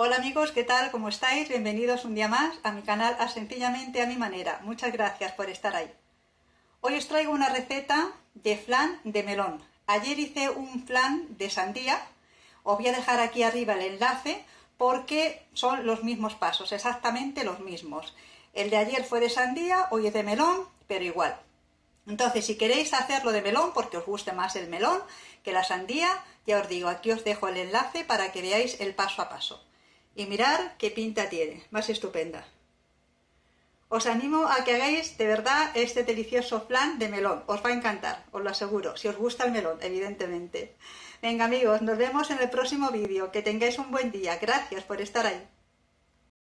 Hola amigos, ¿qué tal? ¿Cómo estáis? Bienvenidos un día más a mi canal a Sencillamente a mi manera. Muchas gracias por estar ahí. Hoy os traigo una receta de flan de melón. Ayer hice un flan de sandía. Os voy a dejar aquí arriba el enlace porque son los mismos pasos, exactamente los mismos. El de ayer fue de sandía, hoy es de melón, pero igual. Entonces, si queréis hacerlo de melón, porque os guste más el melón que la sandía, ya os digo, aquí os dejo el enlace para que veáis el paso a paso. Y mirar qué pinta tiene, más estupenda. Os animo a que hagáis de verdad este delicioso flan de melón. Os va a encantar, os lo aseguro, si os gusta el melón, evidentemente. Venga amigos, nos vemos en el próximo vídeo. Que tengáis un buen día. Gracias por estar ahí.